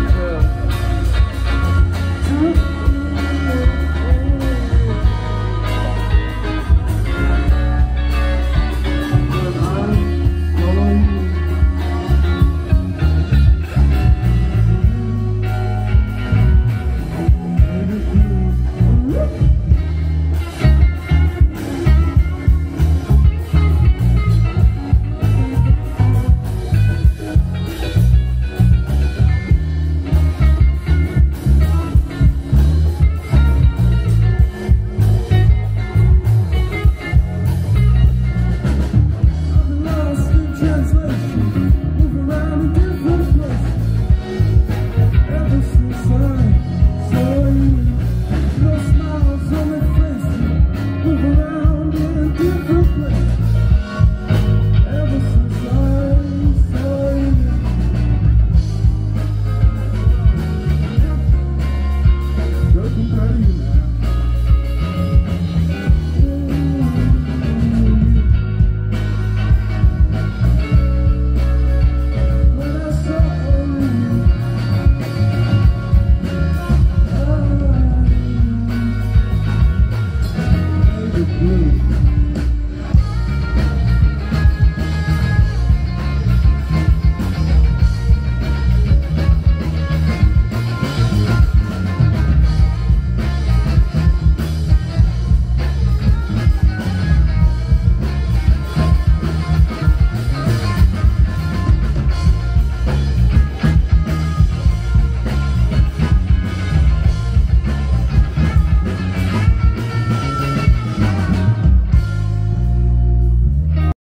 Yeah.